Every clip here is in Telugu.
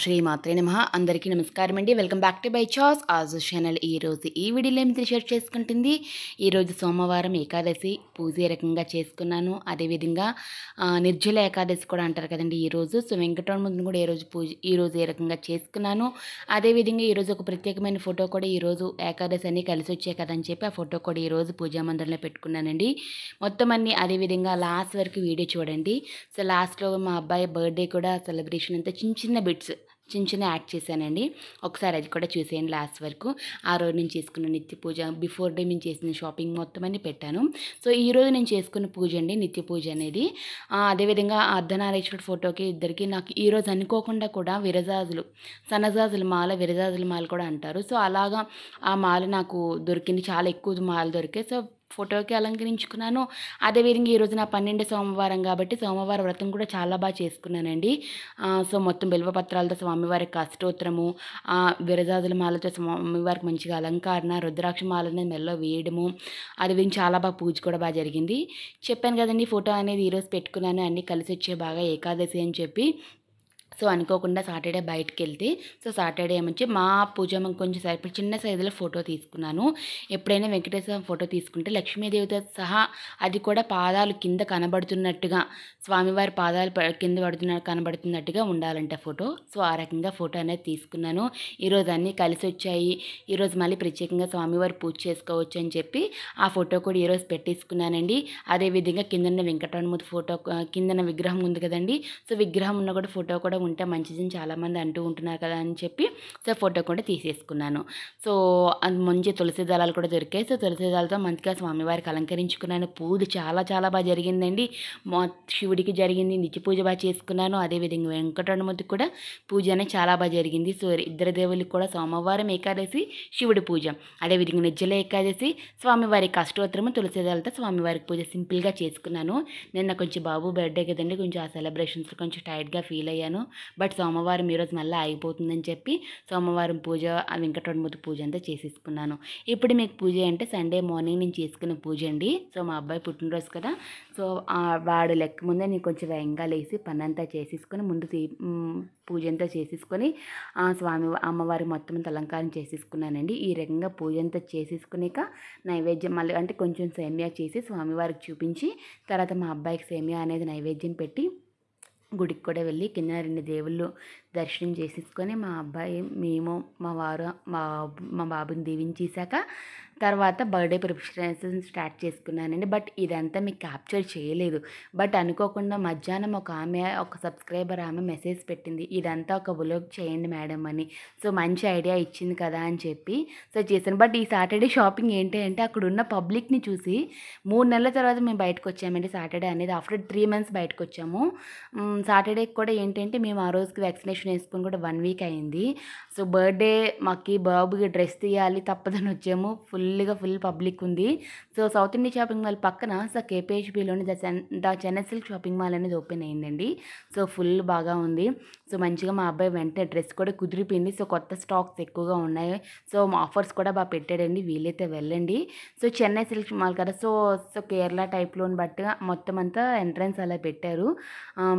శ్రీ మాత్రే నమ. అందరికీ నమస్కారం అండి. వెల్కమ్ బ్యాక్ టు బై చాస్ ఆజు ఛానల్ ఈరోజు ఈ వీడియోలో ఏమి షేర్ చేసుకుంటుంది? ఈరోజు సోమవారం ఏకాదశి. పూజ ఏ రకంగా చేసుకున్నాను? అదేవిధంగా నిర్జల ఏకాదశి కూడా అంటారు కదండి ఈరోజు సో వెంకటరమణ ముందు కూడా ఈరోజు పూజ ఈరోజు ఏ రకంగా చేసుకున్నాను? అదేవిధంగా ఈరోజు ఒక ప్రత్యేకమైన ఫోటో కూడా ఈరోజు ఏకాదశి అన్ని కలిసి వచ్చాయి కదని చెప్పి ఆ ఫోటో కూడా ఈరోజు పూజా మందిరంలో పెట్టుకున్నానండి. మొత్తం అన్ని అదేవిధంగా లాస్ట్ వరకు వీడియో చూడండి. సో లాస్ట్లో మా అబ్బాయి బర్త్డే కూడా సెలబ్రేషన్ అంతా చిన్న చిన్న బిట్స్ చిన్న చిన్న యాడ్ చేశానండి. ఒకసారి అది కూడా చూసేయండి లాస్ట్ వరకు. ఆ రోజు నేను చేసుకున్న నిత్య పూజ బిఫోర్ డే నేను చేసిన షాపింగ్ మొత్తం అన్ని పెట్టాను. సో ఈ రోజు నేను చేసుకున్న పూజ అండి నిత్య పూజ అనేది. అదేవిధంగా అర్ధనారేశ్వరుడు ఫోటోకి ఇద్దరికి నాకు ఈరోజు అనుకోకుండా కూడా విరజాజులు సన్నజాజుల మాల విరజాజుల మాల కూడా అంటారు. సో అలాగా ఆ మాల నాకు దొరికింది. చాలా ఎక్కువ మాల దొరికాయి. సో ఫోటోకి అలంకరించుకున్నాను. అదేవిధంగా ఈరోజు నా పన్నెండు సోమవారం కాబట్టి సోమవారం వ్రతం కూడా చాలా బాగా చేసుకున్నానండి. సో మొత్తం బిల్వపత్రాలతో స్వామివారికి అష్టోత్తరము ఆ, విరజాజుల మాలతో స్వామివారికి మంచిగా అలంకరణ రుద్రాక్ష మాలని మెల్లో వేయడము అదేవిధంగా చాలా బాగా పూజ కూడా బాగా జరిగింది. చెప్పాను కదండి ఫోటో అనేది ఈరోజు పెట్టుకున్నాను అన్నీ కలిసి వచ్చే బాగా ఏకాదశి అని చెప్పి. సో అనుకోకుండా సాటర్డే బయటకు వెళ్తే సో సాటర్డే ఏమొచ్చి మా పూజ కొంచెం సరిపడి చిన్న సైజులో ఫోటో తీసుకున్నాను. ఎప్పుడైనా వెంకటేశ్వర ఫోటో తీసుకుంటే లక్ష్మీదేవితో సహా అది కూడా పాదాలు కింద కనబడుతున్నట్టుగా స్వామివారి పాదాలు కింద పడుతున్న కనబడుతున్నట్టుగా ఉండాలంట ఫోటో. సో ఆ రకంగా ఫోటో అనేది తీసుకున్నాను. ఈరోజు అన్నీ కలిసి వచ్చాయి. ఈరోజు మళ్ళీ ప్రత్యేకంగా స్వామివారి పూజ చేసుకోవచ్చు అని చెప్పి ఆ ఫోటో కూడా ఈరోజు పెట్టేసుకున్నానండి. అదేవిధంగా కిందన్న వెంకటరమణ ఫోటో కిందన విగ్రహం ఉంది కదండి. సో విగ్రహం ఉన్న కూడా ఫోటో కూడా ఉంటే మంచిదని చాలామంది అంటూ ఉంటున్నారు కదా అని చెప్పి సో ఫోటో కూడా తీసేసుకున్నాను. సో మంచి తులసి దళాలు కూడా దొరికాయి. సో తులసి దళాలతో మంచిగా స్వామివారికి అలంకరించుకున్నాను. పూజ చాలా చాలా బాగా జరిగిందండి. మా శివుడికి జరిగింది నిత్య పూజ బాగా చేసుకున్నాను. అదేవిధంగా వెంకటరమణమూర్తికి కూడా పూజ అనేది చాలా బాగా జరిగింది. సో ఇద్దరు దేవుళ్ళకి కూడా సోమవారం ఏకాదశి శివుడి పూజ. అదేవిధంగా నిజ్జల ఏకాదశి స్వామివారికి అష్టోత్తరము తులసి దళాలతో స్వామివారికి పూజ సింపుల్గా చేసుకున్నాను. నిన్న కొంచెం బాబు బర్త్డే కదండి. కొంచెం ఆ సెలబ్రేషన్స్ కొంచెం టైట్గా ఫీల్ అయ్యాను. బట్ సోమవారం ఈరోజు మళ్ళీ ఆగిపోతుందని చెప్పి సోమవారం పూజ ఆ వెంకటరమూర్తి పూజ అంతా చేసేసుకున్నాను. ఇప్పుడు మీకు పూజ అంటే సండే మార్నింగ్ నేను చేసుకున్న పూజ అండి. సో మా అబ్బాయి పుట్టినరోజు కదా. సో వాడు లెక్క ముందే నేను కొంచెం వేగంగా లేసి పని అంతా చేసేసుకొని ముందు పూజ అంతా చేసేసుకొని ఆ స్వామి అమ్మవారి మొత్తం అంతా అలంకారం చేసేసుకున్నానండి. ఈ రకంగా పూజ అంతా చేసేసుకునేక నైవేద్యం మళ్ళీ అంటే కొంచెం సేమియా చేసి స్వామివారికి చూపించి తర్వాత మా అబ్బాయికి సేమియా అనేది నైవేద్యం పెట్టి గుడికి కూడా వెళ్ళి కింద రెండు దేవుళ్ళు దర్శనం చేసేసుకొని మా అబ్బాయి మేము మా వారు మా మా బాబుని దీవించేశాక తర్వాత బర్త్డే ప్రిపరేషన్ స్టార్ట్ చేసుకున్నానండి. బట్ ఇదంతా మీకు క్యాప్చర్ చేయలేదు. బట్ అనుకోకుండా మధ్యాహ్నం ఒక ఆమె ఒక సబ్స్క్రైబర్ ఆమె మెసేజ్ పెట్టింది. ఇదంతా ఒక వ్లాగ్ చేయండి మేడం అని. సో మంచి ఐడియా ఇచ్చింది కదా అని చెప్పి సో చేశాను. బట్ ఈ సాటర్డే షాపింగ్ ఏంటి అంటే అక్కడ ఉన్న పబ్లిక్ని చూసి మూడు నెలల తర్వాత మేము బయటకు వచ్చామండి సాటర్డే అనేది. ఆఫ్టర్ త్రీ మంత్స్ బయటకు వచ్చాము. సాటర్డే కూడా ఏంటంటే మేము ఆ రోజుకి వ్యాక్సినేషన్ వేసుకుని కూడా వన్ వీక్ అయింది. సో బర్త్డే మాకు బాబుకి డ్రెస్ తీయాలి తప్పదని వచ్చాము. ఫుల్ ఫుల్గా ఫుల్ పబ్లిక్ ఉంది. So South India shopping mall పక్కన so కేపీహెచ్బిలోని the the Chennai silk shopping mall అనేది ఓపెన్ అయిందండి. సో ఫుల్ బాగా ఉంది. సో మంచిగా మా అబ్బాయి వెంటనే డ్రెస్ కూడా కుదిరిపోయింది. సో కొత్త స్టాక్స్ ఎక్కువగా ఉన్నాయి. సో ఆఫర్స్ కూడా బాగా పెట్టాడండి. వీలైతే వెళ్ళండి. సో చెన్నై సిల్క్ మాల్ కదా. సో సో కేరళ టైప్లోని బట్టి మొత్తం అంతా ఎంట్రన్స్ అలా పెట్టారు.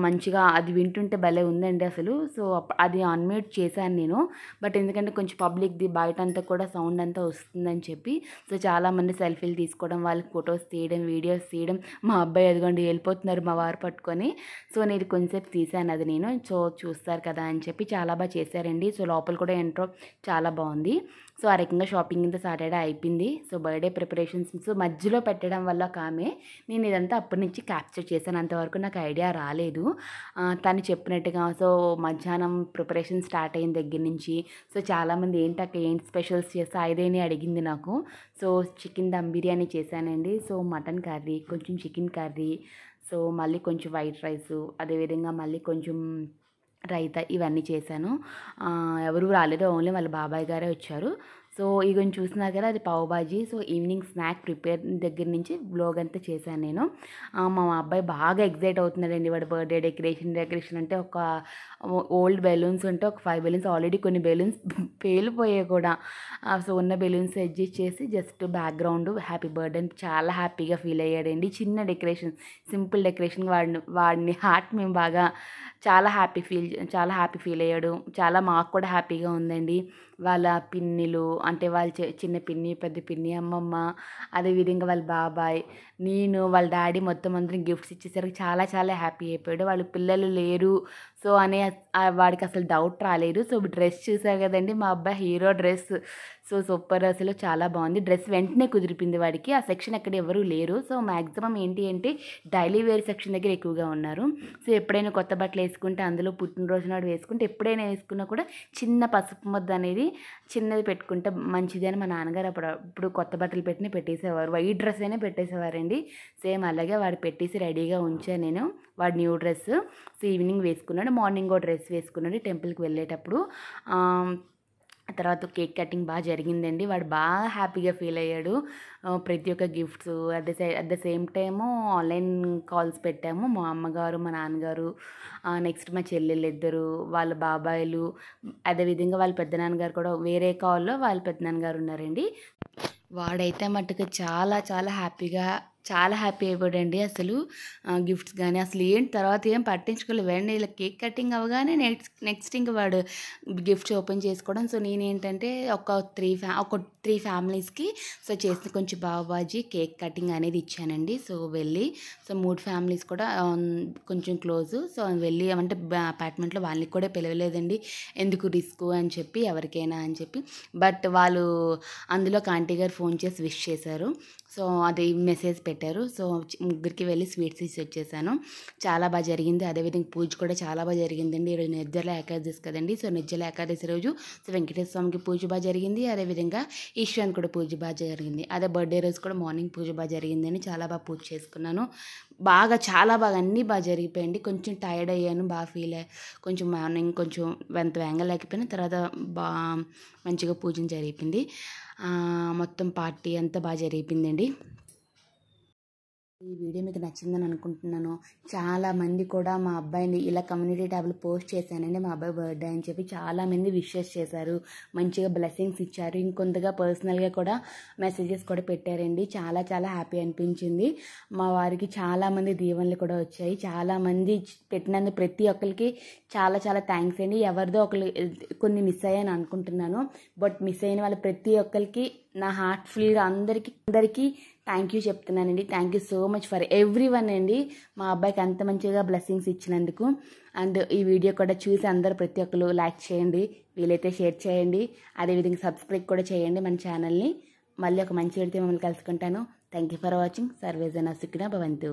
మంచిగా అది వింటుంటే భలే ఉందండి అసలు. సో అది అన్మ్యూట్ చేశాను నేను. బట్ ఎందుకంటే కొంచెం పబ్లిక్ది బయట అంతా కూడా సౌండ్ అంతా వస్తుందని చెప్పి సో చాలామంది సెల్ఫీలు తీసుకోవడం వాళ్ళకి ఫొటోస్ తీయడం వీడియోస్ తీయడం మా అబ్బాయి అదిగోండి వెళ్ళిపోతున్నారు మా వారు పట్టుకొని. సో నేను కొంచెంసేపు తీశాను అది నేను. సో చూస్తారు కదా అని చెప్పి చాలా బాగా చేశారండి. సో లోపల కూడా ఎంట్రో చాలా బాగుంది. సో ఆ రకంగా షాపింగ్ ఇంత సాటర్డే అయిపోయింది. సో బర్త్డే ప్రిపరేషన్స్ సో మధ్యలో పెట్టడం వల్ల ఒక ఆమె నేను ఇదంతా అప్పటి నుంచి క్యాప్చర్ చేశాను. అంతవరకు నాకు ఐడియా రాలేదు. తను చెప్పినట్టుగా సో మధ్యాహ్నం ప్రిపరేషన్ స్టార్ట్ అయిన దగ్గర నుంచి సో చాలామంది ఏంటి అక్క ఏంటి స్పెషల్స్ చేస్తా ఇదేని అడిగింది నాకు. సో చికెన్ దమ్ బిర్యానీ చేశానండి. సో మటన్ కర్రీ కొంచెం చికెన్ కర్రీ సో మళ్ళీ కొంచెం వైట్ రైస్ అదేవిధంగా మళ్ళీ కొంచెం రైతా ఇవన్నీ చేశాను. ఎవరు రాలేదు. ఓన్లీ వాళ్ళ బాబాయ్ గారే వచ్చారు. సో సో ఇక చూస్తున్నారు కదా అది pav bhaji. So evening snack prepare దగ్గర నుంచి బ్లాగ్ అంతా చేశాను నేను. మా అబ్బాయి బాగా ఎగ్జైట్ అవుతున్నాడండి. వాడు బర్త్డే డెకరేషన్ డెకరేషన్ అంటే ఒక ఓల్డ్ బెలూన్స్ ఉంటే ఒక ఫైవ్ బెలూన్స్ ఆల్రెడీ కొన్ని బెలూన్స్ పేలిపోయాయి కూడా. సో ఉన్న బెలూన్స్ అడ్జస్ట్ చేసి జస్ట్ బ్యాక్గ్రౌండ్ హ్యాపీ బర్త్డే అని చాలా హ్యాపీగా ఫీల్ అయ్యాడండి. చిన్న డెకరేషన్ సింపుల్ డెకరేషన్ వాడిని వాడిని హార్ట్ మేము బాగా చాలా హ్యాపీ ఫీల్ చాలా హ్యాపీ ఫీల్ అయ్యాడు. చాలా మాకు కూడా హ్యాపీగా ఉందండి. వాళ్ళ పిన్నిలు అంటే వాళ్ళ చిన్న పిన్ని పెద్ద పిన్ని అమ్మమ్మ అదేవిధంగా వాళ్ళ బాబాయ్ నేను వాళ్ళ డాడీ మొత్తం అందరం గిఫ్ట్స్ ఇచ్చేసరికి చాలా చాలా హ్యాపీ అయిపోయాడు. వాళ్ళ పిల్లలు లేరు సో అనే వాడికి అసలు డౌట్ రాలేదు. సో డ్రెస్ చూసారు కదండి మా అబ్బాయి హీరో డ్రెస్. సో సూపర్ అసలు చాలా బాగుంది. డ్రెస్ వెంటనే కుదిరిపింది వాడికి. ఆ సెక్షన్ అక్కడ ఎవరు లేరు. సో మ్యాక్సిమం ఏంటి అంటే డైలీ వేర్ సెక్షన్ దగ్గర ఎక్కువగా ఉన్నారు. సో ఎప్పుడైనా కొత్త బట్టలు వేసుకుంటే అందులో పుట్టినరోజు నాడు వేసుకుంటే ఎప్పుడైనా వేసుకున్నా కూడా చిన్న పసుపు ముద్ద అనేది చిన్నది పెట్టుకుంటే మంచిది అని మా నాన్నగారు అప్పుడు ఇప్పుడు కొత్త బట్టలు పెట్టిన పెట్టేసేవారు. వైట్ డ్రెస్ అయినా పెట్టేసేవారండి. సేమ్ అలాగే వాడు పెట్టేసి రెడీగా ఉంచాను నేను. వాడు న్యూ డ్రెస్. సో ఈవినింగ్ వేసుకున్నాడు. మార్నింగ్ డ్రెస్ వేసుకున్నాడు టెంపుల్కి వెళ్ళేటప్పుడు తర్వాత కేక్ కటింగ్ బాగా జరిగిందండి. వాడు బాగా హ్యాపీగా ఫీల్ అయ్యాడు. ప్రతి ఒక్క gifts at the same at the same time online calls పెట్టాము. మా అమ్మగారు మా నాన్నగారు నెక్స్ట్ మా చెల్లెళ్ళు ఇద్దరు వాళ్ళ బాబాయిలు అదేవిధంగా వాళ్ళ పెద్దనాన్నగారు కూడా వేరే కాల్లో వాళ్ళ పెద్దనాన్నగారు ఉన్నారండి. వాడైతే మట్టుకు చాలా చాలా హ్యాపీగా చాలా హ్యాపీ అయిపోయాడండి అసలు. గిఫ్ట్స్ కానీ అసలు ఏం తర్వాత ఏం పట్టించుకోలేదు. వెంటనే ఇలా కేక్ కటింగ్ అవగానే నెక్స్ట్ నెక్స్ట్ ఇంక వాడు గిఫ్ట్స్ ఓపెన్ చేసుకోవడం. సో నేనేంటంటే ఒక త్రీ ఫ్యా ఒక త్రీ ఫ్యామిలీస్కి సో చేసిన కొంచెం బాబాజీ కేక్ కటింగ్ అనేది ఇచ్చానండి. సో వెళ్ళి సో మూడు ఫ్యామిలీస్ కూడా కొంచెం క్లోజ్. సో వెళ్ళి అంటే అపార్ట్మెంట్లో వాళ్ళకి కూడా పిలవలేదండి. ఎందుకు రిస్క్ అని చెప్పి ఎవరికైనా అని చెప్పి. బట్ వాళ్ళు అందులో ఆంటీ గారు ఫోన్ చేసి విష్ చేశారు. సో అది మెసేజ్ పెట్టారు. సో ముగ్గురికి వెళ్ళి స్వీట్స్ ఇచ్చి వచ్చేసాను చాలా బాగా జరిగింది. అదేవిధంగా పూజ కూడా చాలా బాగా జరిగిందండి. ఈరోజు నిర్జల ఏకాదశి కదండి. సో నిర్జల ఏకాదశి రోజు సో వెంకటేశ్వర స్వామికి పూజ బాగా జరిగింది. అదేవిధంగా ఈశ్వరానికి కూడా పూజ బాగా జరిగింది. అదే బర్త్డే రోజు కూడా మార్నింగ్ పూజ బాగా జరిగిందని చాలా బాగా పూజ చేసుకున్నాను. బాగా చాలా బాగా అన్నీ బాగా జరిగిపోయింది కొంచెం టైర్డ్ అయ్యాను. బాగా ఫీల్ అయ్యాను కొంచెం మార్నింగ్ కొంచెం వెంత వేంగలేకపోయినా తర్వాత బా మంచిగా పూజ జరిగింది. మొత్తం పార్టీ అంతా బాగా జరిగిపోయిందండి. ఈ వీడియో మీకు నచ్చిందని అనుకుంటున్నాను. చాలా మంది కూడా మా అబ్బాయిని ఇలా కమ్యూనిటీ ట్యాబ్లో పోస్ట్ చేశానండి మా అబ్బాయి బర్త్డే అని చెప్పి చాలా మంది విషెస్ చేశారు. మంచిగా బ్లెస్సింగ్స్ ఇచ్చారు. ఇంకొంతగా పర్సనల్గా కూడా మెసేజెస్ కూడా పెట్టారండి. చాలా చాలా హ్యాపీ అనిపించింది. మా వారికి చాలా మంది దీవెనలు కూడా వచ్చాయి. చాలా మంది పెట్టినందుకు ప్రతి ఒక్కరికి చాలా చాలా థ్యాంక్స్ అండి. ఎవరిదో ఒకరు కొన్ని మిస్ అయ్యాను అనుకుంటున్నాను. బట్ మిస్ అయిన వాళ్ళ ప్రతి ఒక్కరికి నా హార్ట్ఫుల్గా అందరికీ అందరికీ థ్యాంక్ యూ చెప్తున్నానండి. Thank you so much for everyone అండి. మా అబ్బాయికి అంత మంచిగా బ్లెస్సింగ్స్ ఇచ్చినందుకు. అండ్ ఈ వీడియో కూడా చూసి అందరూ ప్రతి ఒక్కరు లైక్ చేయండి. వీలైతే షేర్ చేయండి. అదేవిధంగా సబ్స్క్రైబ్ కూడా చేయండి మన ఛానల్ని. మళ్ళీ ఒక మంచి వీడితే మిమ్మల్ని కలుసుకుంటాను. థ్యాంక్ యూ ఫర్ వాచింగ్ సర్వేజన సుఖిన భవంతు.